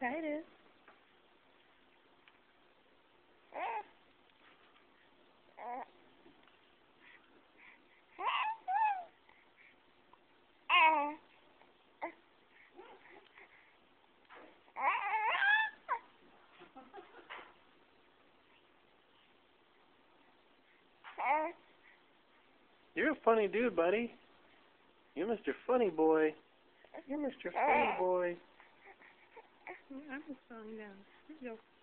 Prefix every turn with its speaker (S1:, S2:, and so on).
S1: Titus.
S2: You're a funny dude, buddy. You're Mr. Funny Boy. You're Mr. Funny Boy.
S1: I'm just falling down. Here you go.